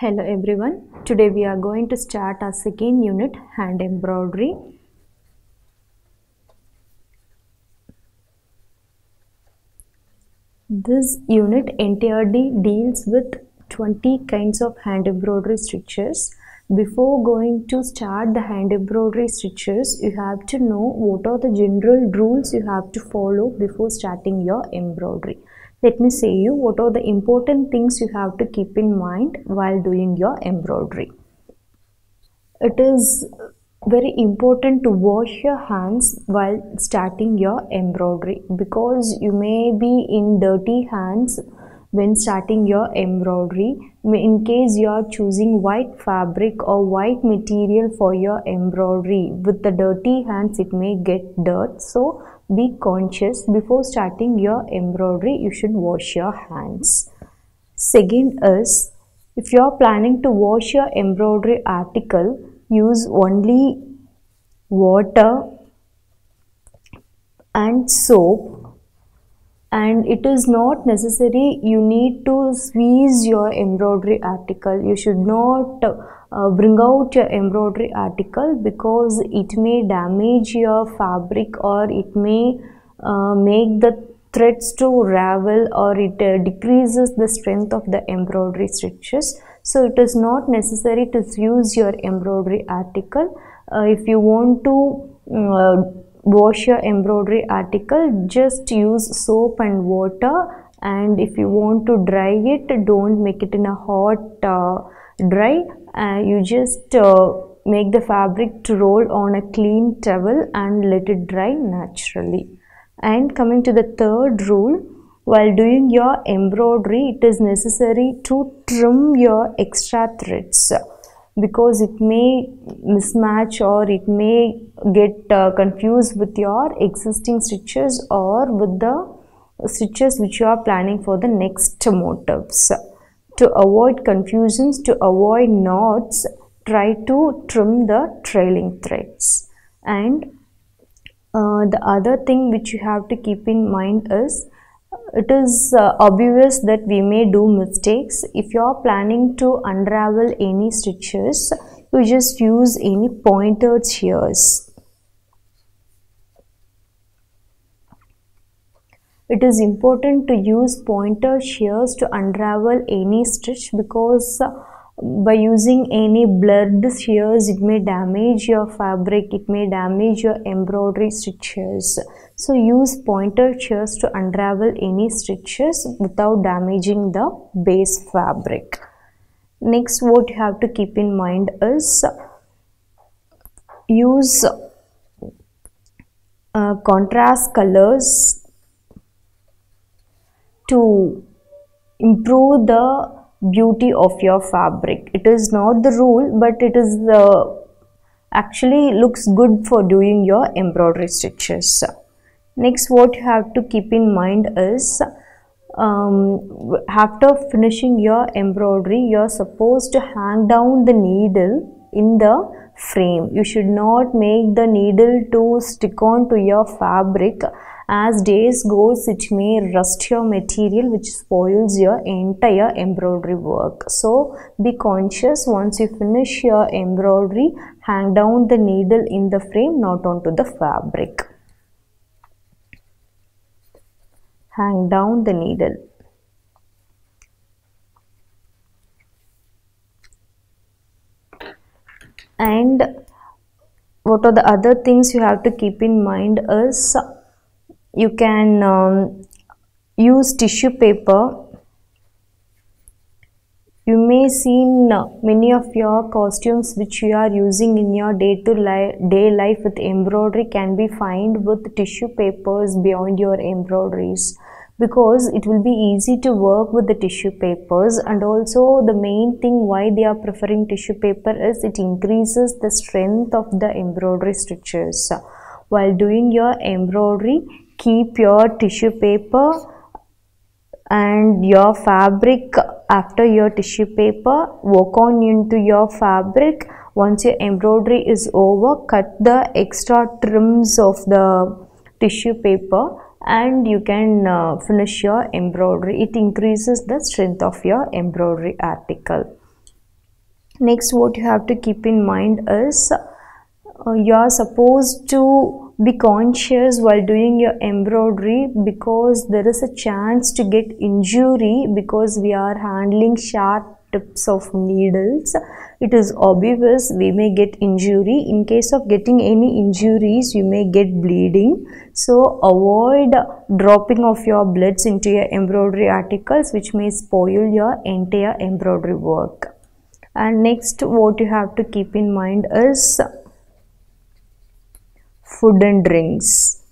Hello everyone. Today we are going to start our second unit hand embroidery. This unit entirely deals with 20 kinds of hand embroidery stitches. Before going to start the hand embroidery stitches, you have to know what are the general rules you have to follow before starting your embroidery. Let me say you what are the important things you have to keep in mind while doing your embroidery. It is very important to wash your hands while starting your embroidery because you may be in dirty hands when starting your embroidery in case you are choosing white fabric or white material for your embroidery with the dirty hands it may get dirt so be conscious. Before starting your embroidery you should wash your hands. Second is if you are planning to wash your embroidery article use only water and soap. And it is not necessary you need to squeeze your embroidery article. You should not uh, bring out your embroidery article because it may damage your fabric or it may uh, make the threads to ravel or it uh, decreases the strength of the embroidery stitches. So it is not necessary to use your embroidery article. Uh, if you want to uh, wash your embroidery article just use soap and water. And if you want to dry it don't make it in a hot uh, dry uh, you just uh, make the fabric to roll on a clean towel and let it dry naturally and coming to the third rule while doing your embroidery it is necessary to trim your extra threads because it may mismatch or it may get uh, confused with your existing stitches or with the stitches which you are planning for the next motifs. To avoid confusions, to avoid knots, try to trim the trailing threads. And uh, the other thing which you have to keep in mind is it is uh, obvious that we may do mistakes if you are planning to unravel any stitches you just use any pointed shears it is important to use pointer shears to unravel any stitch because uh, by using any blurred shears it may damage your fabric it may damage your embroidery stitches. So use pointer shears to unravel any stitches without damaging the base fabric. Next what you have to keep in mind is use uh, contrast colors to improve the beauty of your fabric. It is not the rule but it is the actually looks good for doing your embroidery stitches. Next what you have to keep in mind is um, after finishing your embroidery you're supposed to hang down the needle in the frame. You should not make the needle to stick on to your fabric as days goes it may rust your material which spoils your entire embroidery work. So be conscious. Once you finish your embroidery hang down the needle in the frame not onto the fabric. Hang down the needle. And what are the other things you have to keep in mind is you can um, use tissue paper. You may seen many of your costumes which you are using in your day to day life with embroidery can be find with tissue papers beyond your embroideries because it will be easy to work with the tissue papers and also the main thing why they are preferring tissue paper is it increases the strength of the embroidery stitches. While doing your embroidery keep your tissue paper and your fabric after your tissue paper work on into your fabric. Once your embroidery is over cut the extra trims of the tissue paper and you can uh, finish your embroidery. It increases the strength of your embroidery article. Next what you have to keep in mind is uh, you are supposed to be conscious while doing your embroidery because there is a chance to get injury because we are handling sharp tips of needles. It is obvious we may get injury. In case of getting any injuries you may get bleeding. So avoid dropping of your bloods into your embroidery articles which may spoil your entire embroidery work. And next what you have to keep in mind is food and drinks.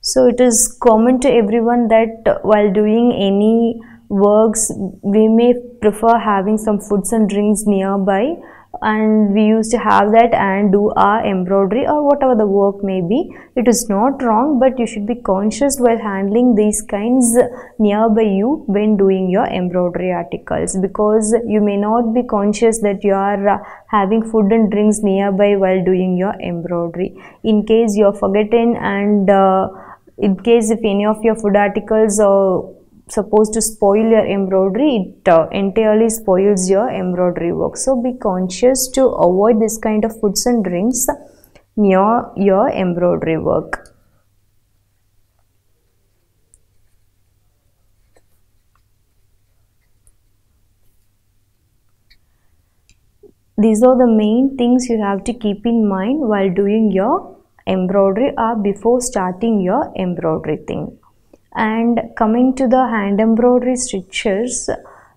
So it is common to everyone that while doing any works we may prefer having some foods and drinks nearby and we used to have that and do our embroidery or whatever the work may be. It is not wrong but you should be conscious while handling these kinds nearby you when doing your embroidery articles because you may not be conscious that you are uh, having food and drinks nearby while doing your embroidery. In case you are forgotten and uh, in case if any of your food articles or supposed to spoil your embroidery it uh, entirely spoils your embroidery work. So be conscious to avoid this kind of foods and drinks near your embroidery work. These are the main things you have to keep in mind while doing your embroidery or before starting your embroidery thing and coming to the hand embroidery stitches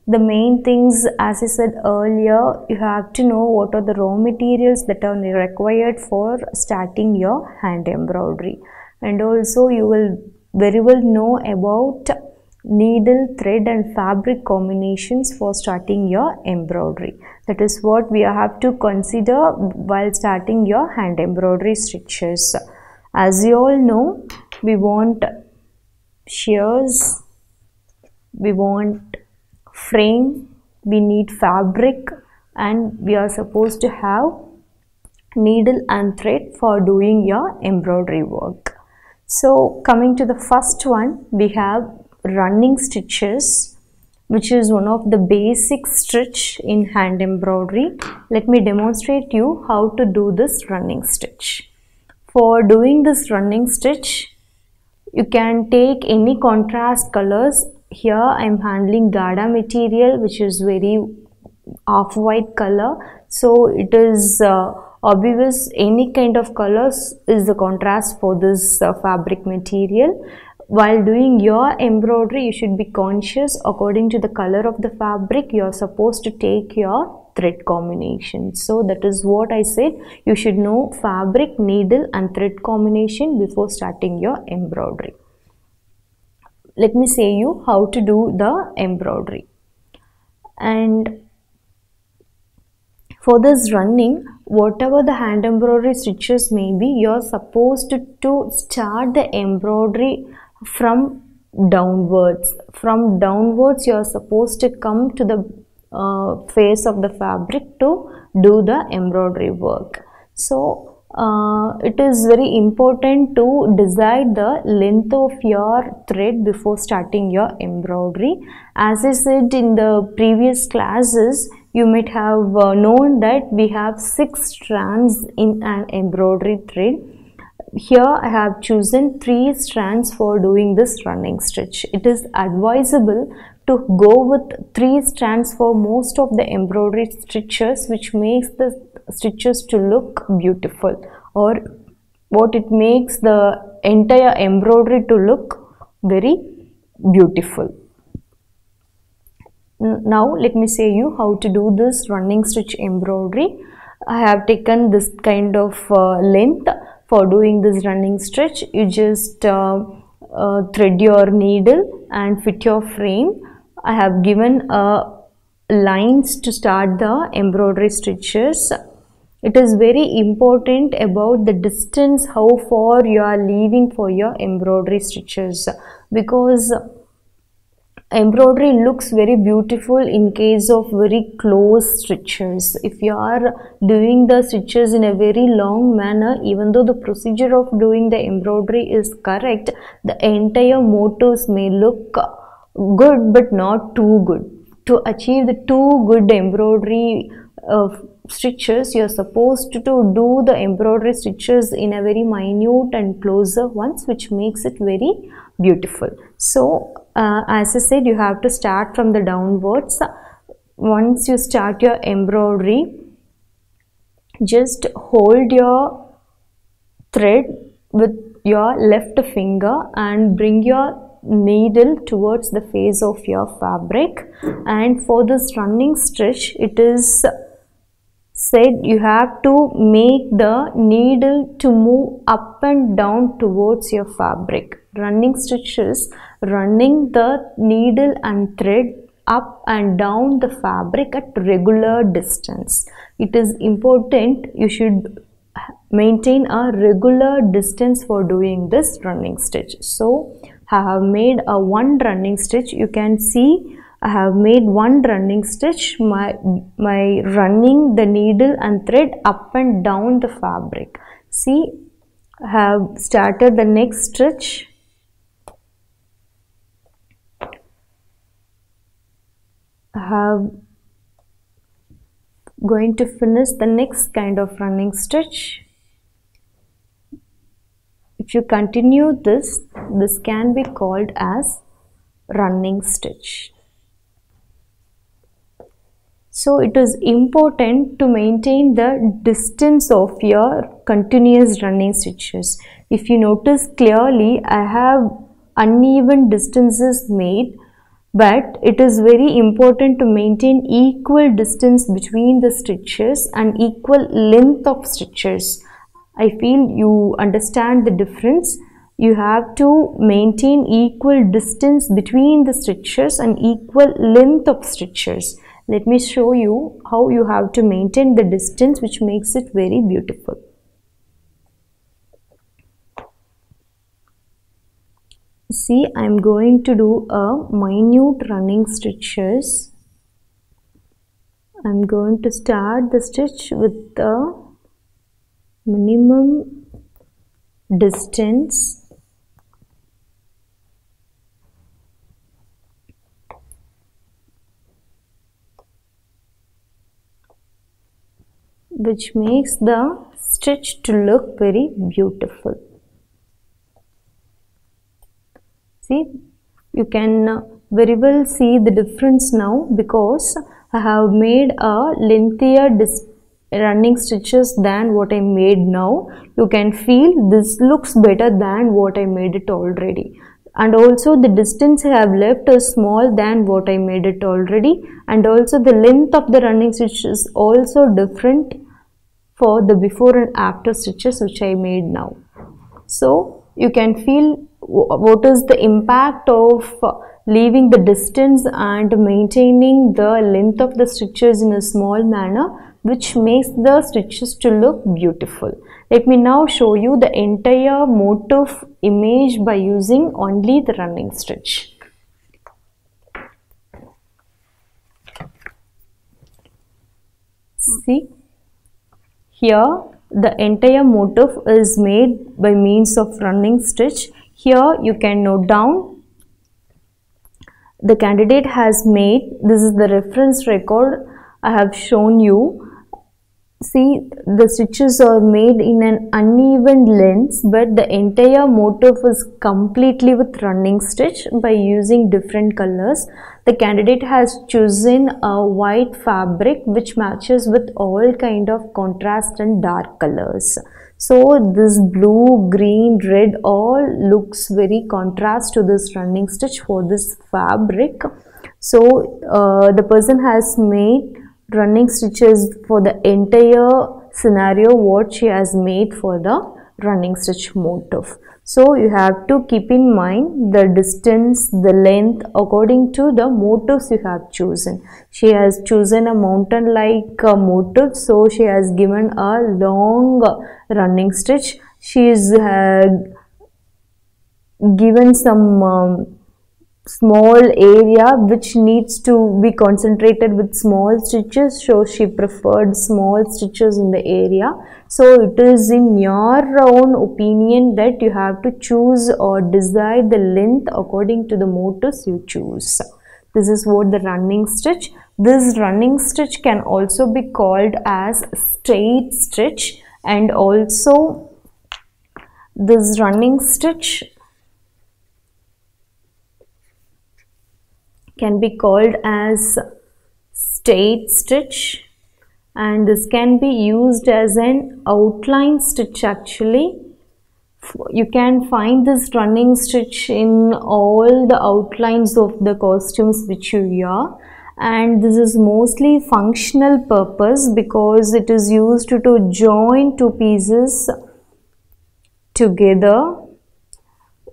the main things as I said earlier you have to know what are the raw materials that are required for starting your hand embroidery. And also you will very well know about needle thread and fabric combinations for starting your embroidery. That is what we have to consider while starting your hand embroidery stitches. As you all know we want shears. We want frame. We need fabric. And we are supposed to have needle and thread for doing your embroidery work. So coming to the first one we have running stitches which is one of the basic stitch in hand embroidery. Let me demonstrate you how to do this running stitch. For doing this running stitch you can take any contrast colors. Here i'm handling gada material which is very off-white color. So it is uh, obvious any kind of colors is the contrast for this uh, fabric material. While doing your embroidery you should be conscious according to the color of the fabric you are supposed to take your thread combination. So that is what i said. You should know fabric needle and thread combination before starting your embroidery. Let me say you how to do the embroidery. And for this running whatever the hand embroidery stitches may be you're supposed to, to start the embroidery from downwards. From downwards you're supposed to come to the uh, face of the fabric to do the embroidery work. So uh, it is very important to decide the length of your thread before starting your embroidery. As i said in the previous classes you might have uh, known that we have six strands in an embroidery thread. Here I have chosen three strands for doing this running stitch. It is advisable to go with three strands for most of the embroidery stitches which makes the stitches to look beautiful or what it makes the entire embroidery to look very beautiful. Now let me say you how to do this running stitch embroidery. I have taken this kind of uh, length for doing this running stitch. You just uh, uh, thread your needle and fit your frame I have given uh, lines to start the embroidery stitches. It is very important about the distance how far you are leaving for your embroidery stitches because embroidery looks very beautiful in case of very close stitches if you are doing the stitches in a very long manner even though the procedure of doing the embroidery is correct the entire motifs may look good but not too good. To achieve the too good embroidery uh, stitches you're supposed to do the embroidery stitches in a very minute and closer ones which makes it very beautiful. So uh, as i said you have to start from the downwards. Once you start your embroidery just hold your thread with your left finger and bring your needle towards the face of your fabric. And for this running stitch it is said you have to make the needle to move up and down towards your fabric. Running stitches running the needle and thread up and down the fabric at regular distance. It is important you should maintain a regular distance for doing this running stitch. So I have made a one running stitch you can see I have made one running stitch my, my running the needle and thread up and down the fabric. See I have started the next stitch I have going to finish the next kind of running stitch if you continue this, this can be called as running stitch. So it is important to maintain the distance of your continuous running stitches. If you notice clearly, I have uneven distances made but it is very important to maintain equal distance between the stitches and equal length of stitches I feel you understand the difference. You have to maintain equal distance between the stitches and equal length of stitches. Let me show you how you have to maintain the distance which makes it very beautiful. See, I am going to do a minute running stitches. I am going to start the stitch with the minimum distance which makes the stitch to look very beautiful. See, you can uh, very well see the difference now because I have made a lengthier distance running stitches than what I made now. You can feel this looks better than what I made it already. And also the distance I have left is small than what I made it already. And also the length of the running stitch is also different for the before and after stitches which I made now. So you can feel what is the impact of leaving the distance and maintaining the length of the stitches in a small manner which makes the stitches to look beautiful. Let me now show you the entire motif image by using only the running stitch. See here the entire motif is made by means of running stitch. Here you can note down the candidate has made this is the reference record I have shown you see the stitches are made in an uneven length but the entire motif is completely with running stitch by using different colors. The candidate has chosen a white fabric which matches with all kind of contrast and dark colors. So this blue green red all looks very contrast to this running stitch for this fabric. So uh, the person has made running stitches for the entire scenario what she has made for the running stitch motif. So you have to keep in mind the distance, the length according to the motifs you have chosen. She has chosen a mountain like uh, motif so she has given a long running stitch. She is uh, given some um, small area which needs to be concentrated with small stitches. So she preferred small stitches in the area. So it is in your own opinion that you have to choose or decide the length according to the motifs you choose. This is what the running stitch. This running stitch can also be called as straight stitch. And also this running stitch can be called as straight stitch and this can be used as an outline stitch actually. You can find this running stitch in all the outlines of the costumes which you wear and this is mostly functional purpose because it is used to, to join two pieces together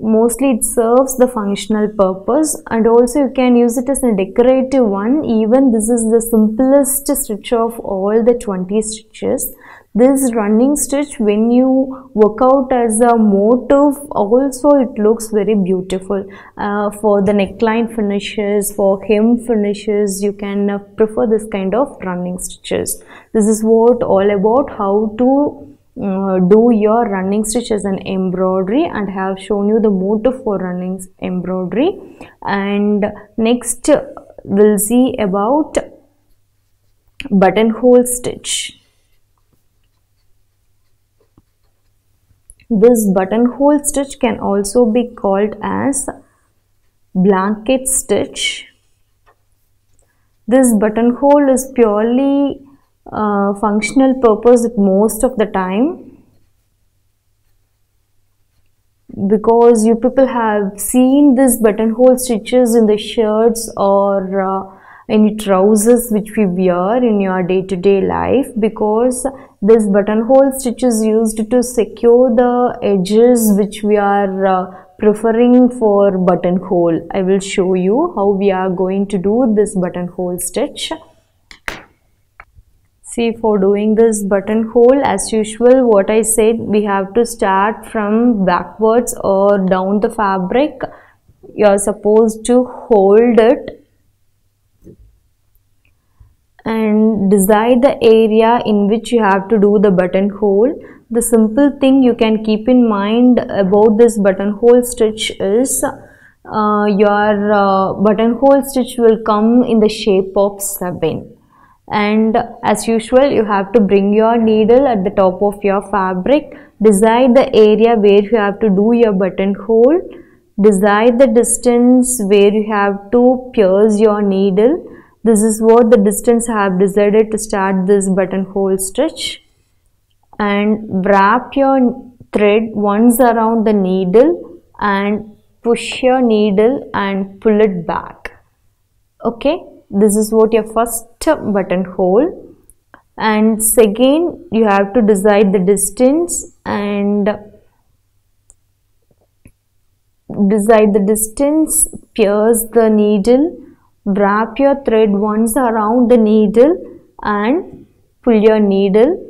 mostly it serves the functional purpose and also you can use it as a decorative one. Even this is the simplest stitch of all the 20 stitches. This running stitch when you work out as a motif also it looks very beautiful. Uh, for the neckline finishes for hem finishes you can uh, prefer this kind of running stitches. This is what all about how to uh, do your running stitch as an embroidery and have shown you the motif for running embroidery and next we'll see about buttonhole stitch This buttonhole stitch can also be called as blanket stitch. This buttonhole is purely uh, functional purpose most of the time because you people have seen this buttonhole stitches in the shirts or uh, any trousers which we wear in your day-to-day -day life because this buttonhole stitch is used to secure the edges which we are uh, preferring for buttonhole. I will show you how we are going to do this buttonhole stitch. See for doing this buttonhole as usual what I said we have to start from backwards or down the fabric. You are supposed to hold it and decide the area in which you have to do the buttonhole. The simple thing you can keep in mind about this buttonhole stitch is uh, your uh, buttonhole stitch will come in the shape of 7 and as usual you have to bring your needle at the top of your fabric. Decide the area where you have to do your buttonhole. Decide the distance where you have to pierce your needle. This is what the distance I have decided to start this buttonhole stitch. And wrap your thread once around the needle and push your needle and pull it back. Okay this is what your first buttonhole and second you have to decide the distance and decide the distance pierce the needle wrap your thread once around the needle and pull your needle.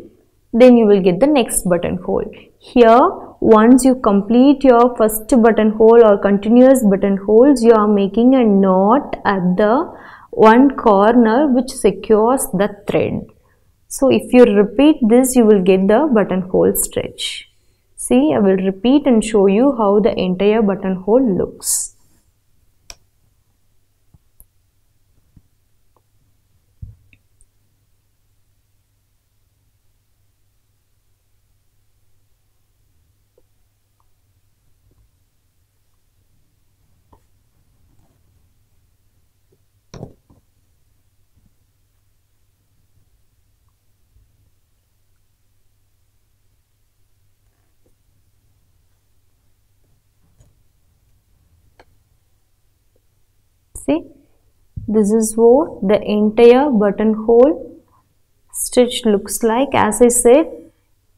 Then you will get the next buttonhole here once you complete your first buttonhole or continuous buttonholes you are making a knot at the one corner which secures the thread so if you repeat this you will get the buttonhole stitch. see i will repeat and show you how the entire buttonhole looks see this is what the entire buttonhole stitch looks like. As I said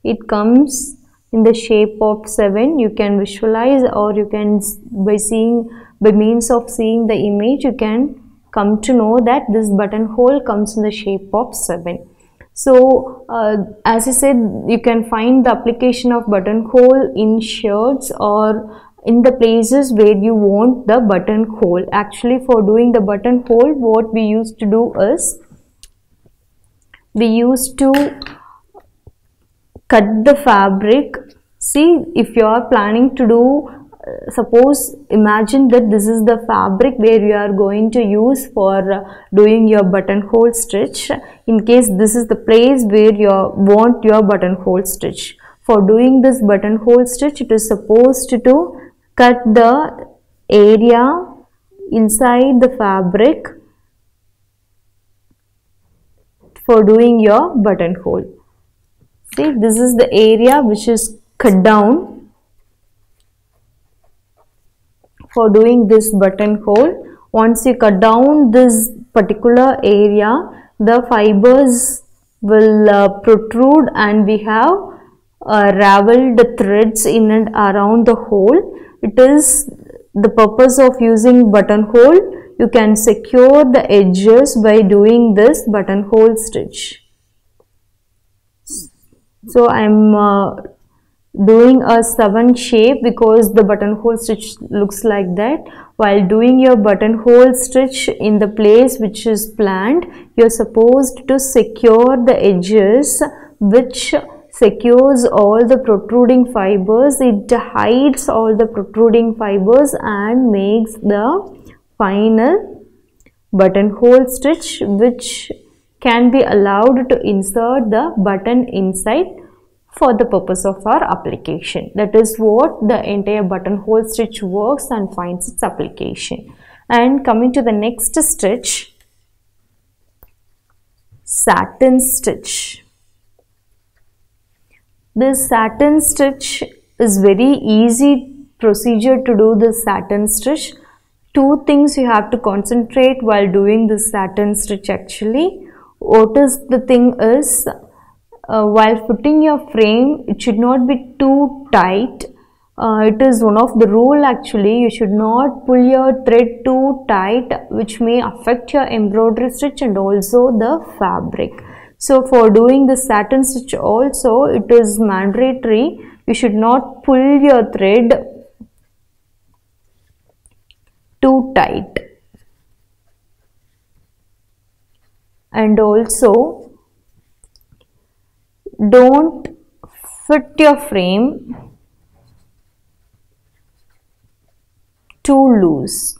it comes in the shape of 7 you can visualize or you can by seeing by means of seeing the image you can come to know that this buttonhole comes in the shape of 7 so uh, as I said you can find the application of buttonhole in shirts or in the places where you want the buttonhole actually for doing the buttonhole what we used to do is we used to cut the fabric. See if you are planning to do suppose imagine that this is the fabric where you are going to use for uh, doing your buttonhole stitch in case this is the place where you want your buttonhole stitch. For doing this buttonhole stitch it is supposed to cut the area inside the fabric for doing your buttonhole. See this is the area which is cut down for doing this buttonhole. Once you cut down this particular area the fibers will uh, protrude and we have uh, raveled threads in and around the hole it is the purpose of using buttonhole. You can secure the edges by doing this buttonhole stitch. So i'm uh, doing a 7 shape because the buttonhole stitch looks like that. While doing your buttonhole stitch in the place which is planned you're supposed to secure the edges which secures all the protruding fibers it hides all the protruding fibers and makes the final buttonhole stitch which can be allowed to insert the button inside for the purpose of our application. That is what the entire buttonhole stitch works and finds its application. And coming to the next stitch, satin stitch. This satin stitch is very easy procedure to do this satin stitch. Two things you have to concentrate while doing this satin stitch actually. What is the thing is uh, while putting your frame it should not be too tight uh, it is one of the rule actually you should not pull your thread too tight which may affect your embroidery stitch and also the fabric so for doing the satin stitch also it is mandatory you should not pull your thread too tight and also don't fit your frame too loose.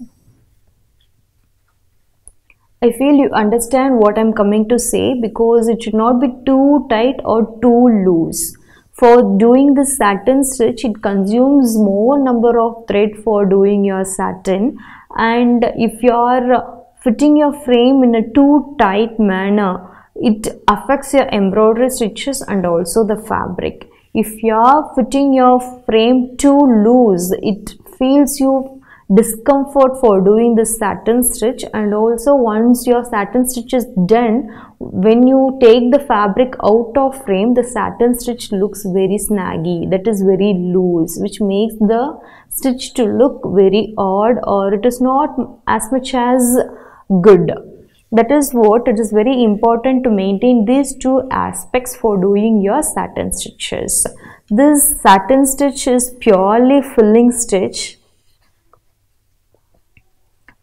I feel you understand what I'm coming to say because it should not be too tight or too loose. For doing the satin stitch, it consumes more number of thread for doing your satin and if you are fitting your frame in a too tight manner, it affects your embroidery stitches and also the fabric if you are fitting your frame too loose it feels you discomfort for doing the satin stitch. And also once your satin stitch is done when you take the fabric out of frame the satin stitch looks very snaggy. That is very loose which makes the stitch to look very odd or it is not as much as good. That is what it is very important to maintain these two aspects for doing your satin stitches. This satin stitch is purely filling stitch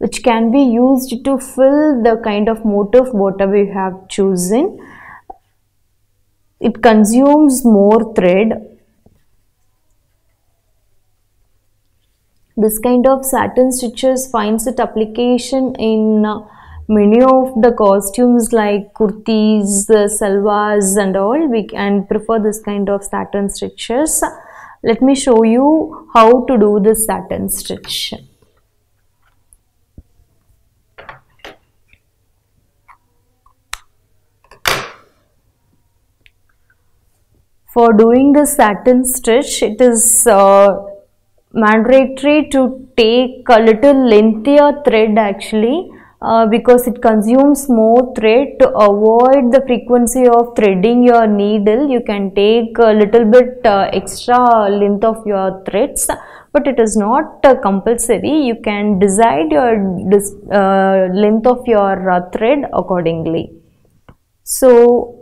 which can be used to fill the kind of motif whatever you have chosen. It consumes more thread. This kind of satin stitches finds its application in uh, many of the costumes like kurtis, salwars and all we can prefer this kind of satin stitches. Let me show you how to do this satin stitch. For doing the satin stitch, it is uh, mandatory to take a little lengthier thread actually uh, because it consumes more thread. To avoid the frequency of threading your needle you can take a little bit uh, extra length of your threads but it is not uh, compulsory. You can decide your uh, length of your uh, thread accordingly. So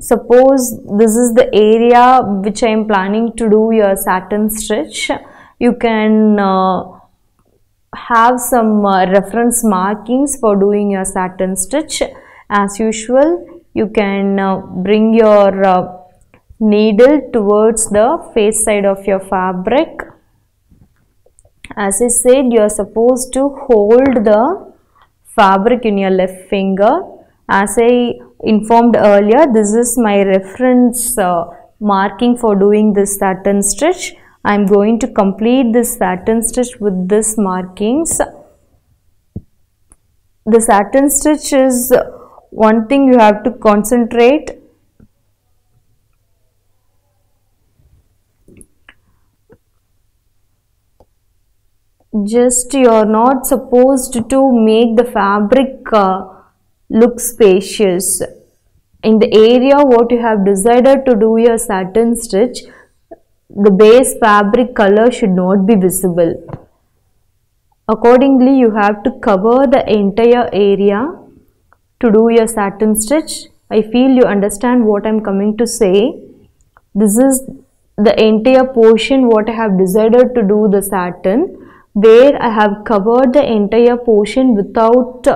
suppose this is the area which I am planning to do your satin stitch. You can uh, have some uh, reference markings for doing your satin stitch. As usual you can uh, bring your uh, needle towards the face side of your fabric. As I said you are supposed to hold the fabric in your left finger. As I informed earlier this is my reference uh, marking for doing this satin stitch. I am going to complete this satin stitch with this markings. The satin stitch is one thing you have to concentrate. Just you're not supposed to make the fabric uh, look spacious. In the area what you have decided to do your satin stitch the base fabric color should not be visible. Accordingly you have to cover the entire area to do your satin stitch. I feel you understand what I'm coming to say. This is the entire portion what I have decided to do the satin where I have covered the entire portion without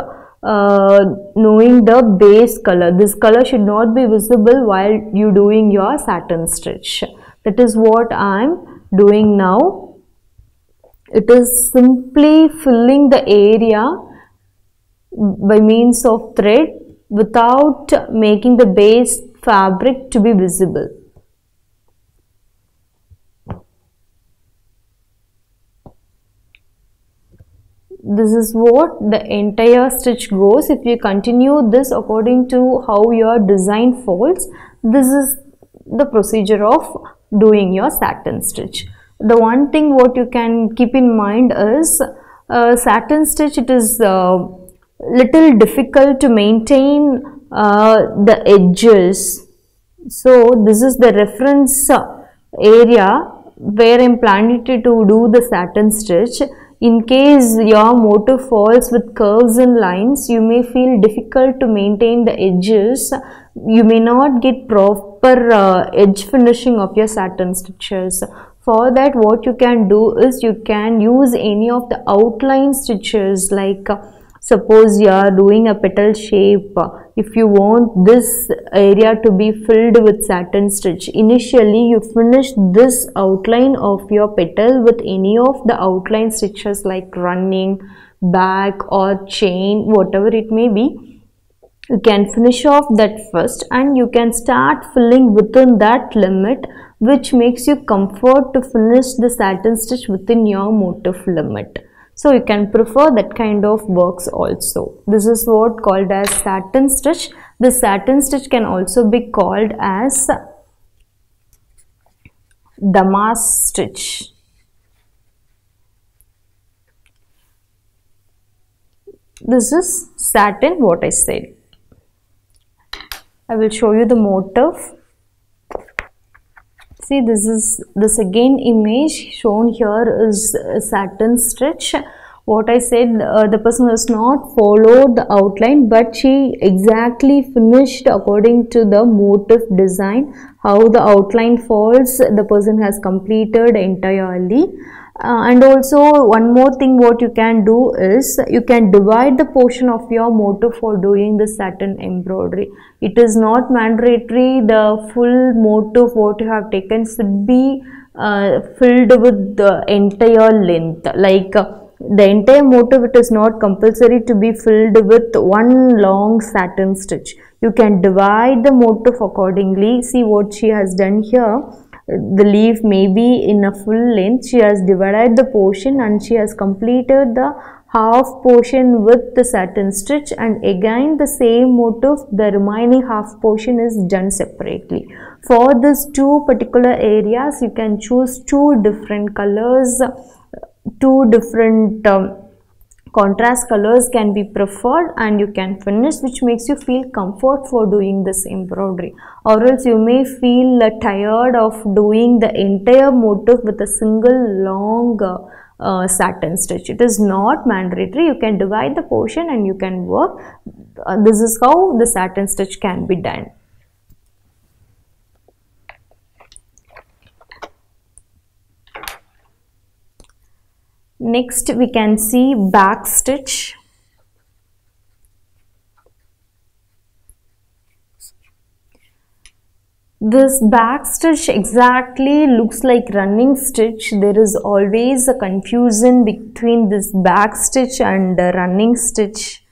uh, knowing the base color. This color should not be visible while you doing your satin stitch. That is what I am doing now. It is simply filling the area by means of thread without making the base fabric to be visible. This is what the entire stitch goes. If you continue this according to how your design folds this is the procedure of doing your satin stitch. The one thing what you can keep in mind is uh, satin stitch it is uh, little difficult to maintain uh, the edges. So this is the reference area where I'm planning to do the satin stitch in case your motif falls with curves and lines, you may feel difficult to maintain the edges. You may not get proper uh, edge finishing of your satin stitches. For that what you can do is you can use any of the outline stitches like uh, suppose you are doing a petal shape if you want this area to be filled with satin stitch initially you finish this outline of your petal with any of the outline stitches like running back or chain whatever it may be. You can finish off that first and you can start filling within that limit which makes you comfort to finish the satin stitch within your motif limit so you can prefer that kind of works also. This is what called as satin stitch. The satin stitch can also be called as damask stitch. This is satin what I said. I will show you the motif see this is this again image shown here is satin stitch. What I said uh, the person has not followed the outline but she exactly finished according to the motif design how the outline falls the person has completed entirely uh, and also one more thing what you can do is you can divide the portion of your motif for doing the satin embroidery. It is not mandatory. The full motif what you have taken should be uh, filled with the entire length. Like uh, the entire motif it is not compulsory to be filled with one long satin stitch. You can divide the motif accordingly. See what she has done here the leaf may be in a full length. She has divided the portion and she has completed the half portion with the satin stitch and again the same motif the remaining half portion is done separately. For these two particular areas you can choose two different colors two different um, contrast colors can be preferred and you can finish which makes you feel comfort for doing this embroidery. Or else you may feel uh, tired of doing the entire motif with a single long uh, uh, satin stitch. It is not mandatory. You can divide the portion and you can work. Uh, this is how the satin stitch can be done Next we can see back stitch. this back stitch exactly looks like running stitch. There is always a confusion between this back stitch and running stitch.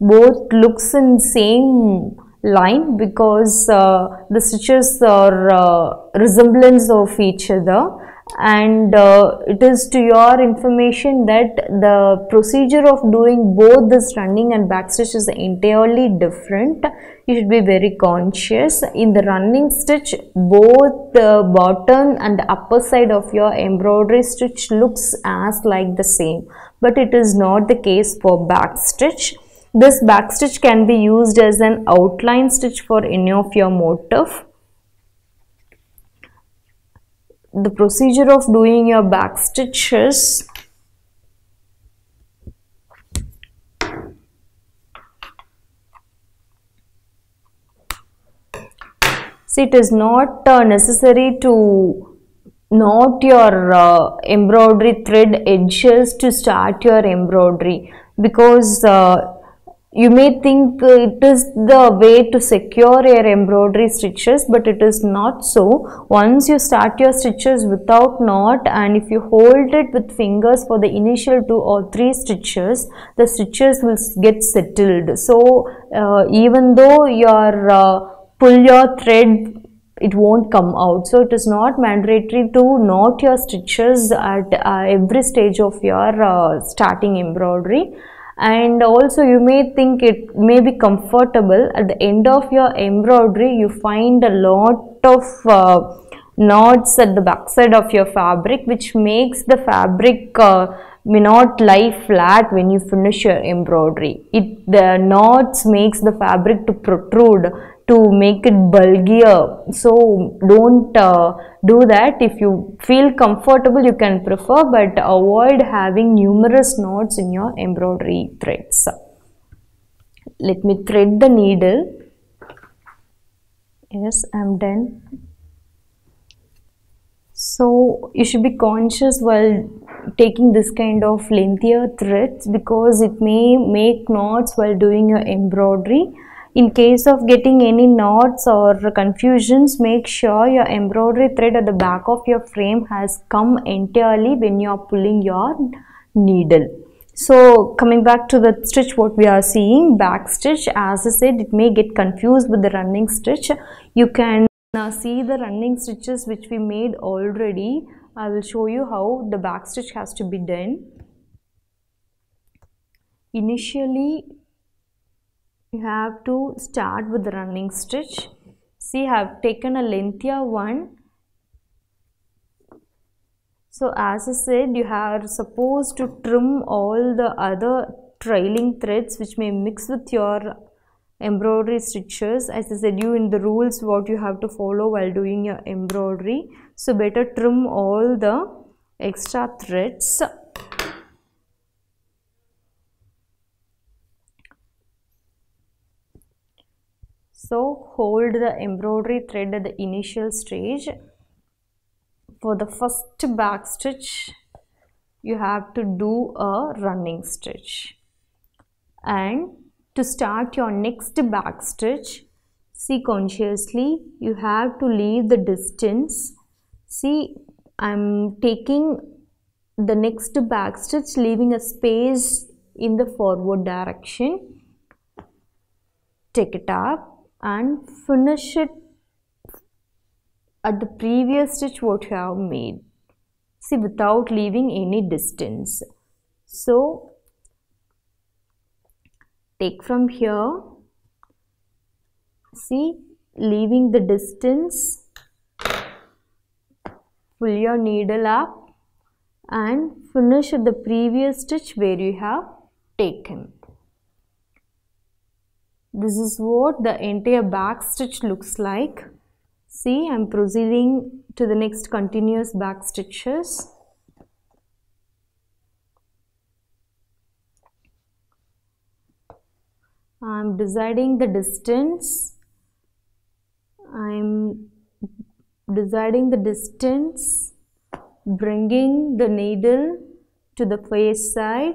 Both looks in same line because uh, the stitches are uh, resemblance of each other and uh, it is to your information that the procedure of doing both this running and back stitch is entirely different. You should be very conscious. In the running stitch both the bottom and the upper side of your embroidery stitch looks as like the same. But it is not the case for back stitch this back stitch can be used as an outline stitch for any of your motif the procedure of doing your back stitches. See it is not uh, necessary to knot your uh, embroidery thread edges to start your embroidery because uh, you may think it is the way to secure your embroidery stitches but it is not so. Once you start your stitches without knot and if you hold it with fingers for the initial two or three stitches the stitches will get settled. So uh, even though your uh, pull your thread it won't come out. So it is not mandatory to knot your stitches at uh, every stage of your uh, starting embroidery and also you may think it may be comfortable at the end of your embroidery you find a lot of uh, knots at the back side of your fabric which makes the fabric uh, may not lie flat when you finish your embroidery. It the knots makes the fabric to protrude to make it bulgier. So don't uh, do that. If you feel comfortable you can prefer but avoid having numerous knots in your embroidery threads. Let me thread the needle. Yes i'm done. So you should be conscious while taking this kind of lengthier threads because it may make knots while doing your embroidery in case of getting any knots or confusions, make sure your embroidery thread at the back of your frame has come entirely when you are pulling your needle. So coming back to the stitch what we are seeing back stitch as I said it may get confused with the running stitch. You can now see the running stitches which we made already. I will show you how the back stitch has to be done. Initially you have to start with the running stitch see I have taken a lengthier one. So as I said you are supposed to trim all the other trailing threads which may mix with your embroidery stitches. As I said you in the rules what you have to follow while doing your embroidery. So better trim all the extra threads so hold the embroidery thread at the initial stage. For the first back stitch you have to do a running stitch. And to start your next back stitch see consciously you have to leave the distance. See I'm taking the next back stitch leaving a space in the forward direction. Take it up and finish it at the previous stitch what you have made. See without leaving any distance. So take from here. See leaving the distance. Pull your needle up and finish the previous stitch where you have taken this is what the entire back stitch looks like. See, I'm proceeding to the next continuous back stitches. I'm deciding the distance. I'm deciding the distance, bringing the needle to the face side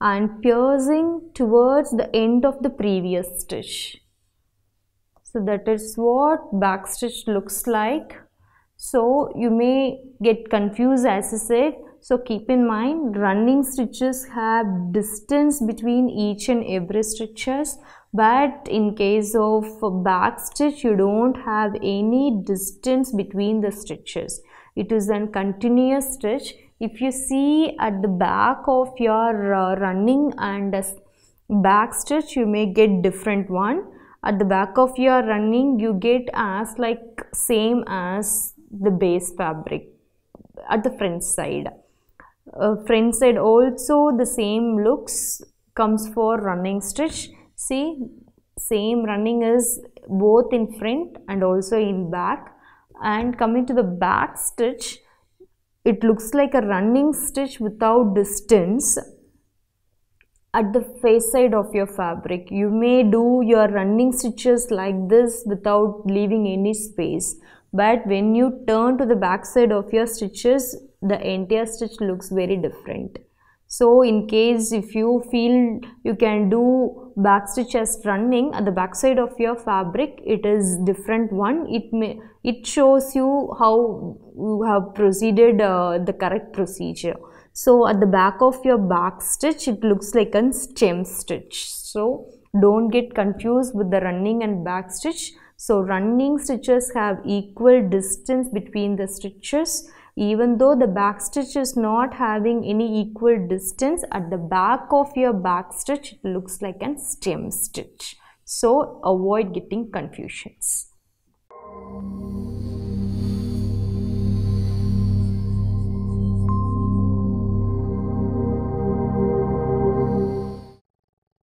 and piercing towards the end of the previous stitch. so that is what back stitch looks like. So you may get confused as I said. So keep in mind running stitches have distance between each and every stitches. But in case of back stitch you don't have any distance between the stitches. It is a continuous stitch if you see at the back of your uh, running and back stitch you may get different one. At the back of your running you get as like same as the base fabric at the front side. Uh, front side also the same looks comes for running stitch see same running is both in front and also in back. And coming to the back stitch it looks like a running stitch without distance at the face side of your fabric. You may do your running stitches like this without leaving any space. But when you turn to the back side of your stitches the entire stitch looks very different so in case if you feel you can do back stitch as running at the back side of your fabric it is different one. It may it shows you how you have proceeded uh, the correct procedure. So at the back of your back stitch it looks like a stem stitch. So don't get confused with the running and back stitch. So running stitches have equal distance between the stitches even though the back stitch is not having any equal distance at the back of your back stitch it looks like an stem stitch so avoid getting confusions.